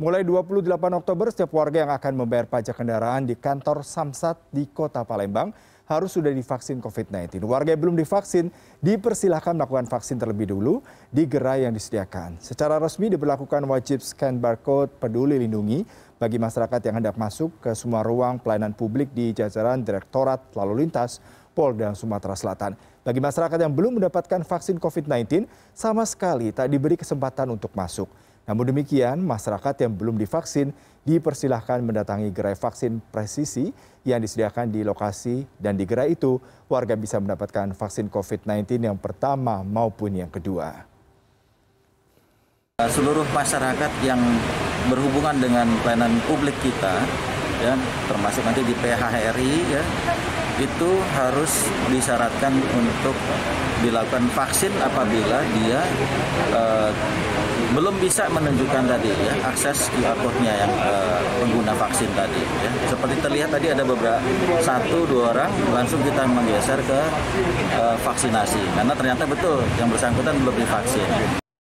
Mulai 28 Oktober, setiap warga yang akan membayar pajak kendaraan di kantor Samsat di kota Palembang harus sudah divaksin COVID-19. Warga yang belum divaksin dipersilahkan melakukan vaksin terlebih dulu di gerai yang disediakan. Secara resmi diberlakukan wajib scan barcode peduli lindungi bagi masyarakat yang hendak masuk ke semua ruang pelayanan publik di jajaran Direktorat Lalu Lintas Polda Sumatera Selatan. Bagi masyarakat yang belum mendapatkan vaksin COVID-19, sama sekali tak diberi kesempatan untuk masuk. Namun demikian, masyarakat yang belum divaksin dipersilahkan mendatangi gerai vaksin presisi yang disediakan di lokasi dan di gerai itu warga bisa mendapatkan vaksin COVID-19 yang pertama maupun yang kedua. Seluruh masyarakat yang berhubungan dengan pelayanan publik kita, ya, termasuk nanti di PHRI, ya, itu harus disyaratkan untuk dilakukan vaksin apabila dia uh, belum bisa menunjukkan tadi ya akses QR code-nya yang uh, pengguna vaksin tadi ya. Seperti terlihat tadi ada beberapa satu dua orang langsung kita menggeser ke uh, vaksinasi karena ternyata betul yang bersangkutan belum divaksin.